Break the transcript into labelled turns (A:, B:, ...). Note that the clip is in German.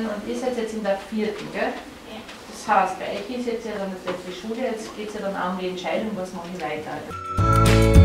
A: Jahrgängen und ihr seid jetzt in der vierten, gell? Das heißt, bei euch ist jetzt ja dann das letzte Schule, jetzt geht es ja dann auch um die Entscheidung, was mache ich weiter.